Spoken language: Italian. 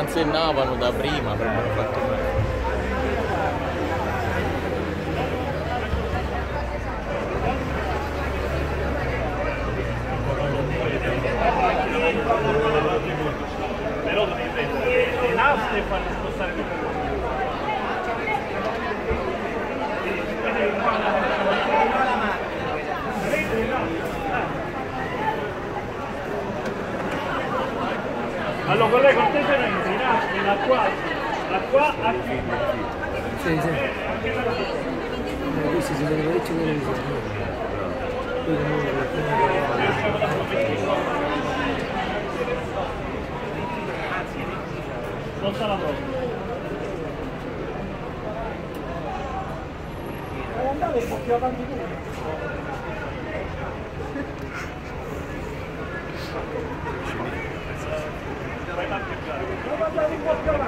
transennavano da prima, avrebbero fatto bene. Però devi prendere le naste e farle spostare tutto. Allora, con lei cortesemente, i nastri da qua, da qua a qui. Sì, sì. Eh, questi si vedono parecchio Qui comunque la troppo. andare un po' più avanti tu. Vai a più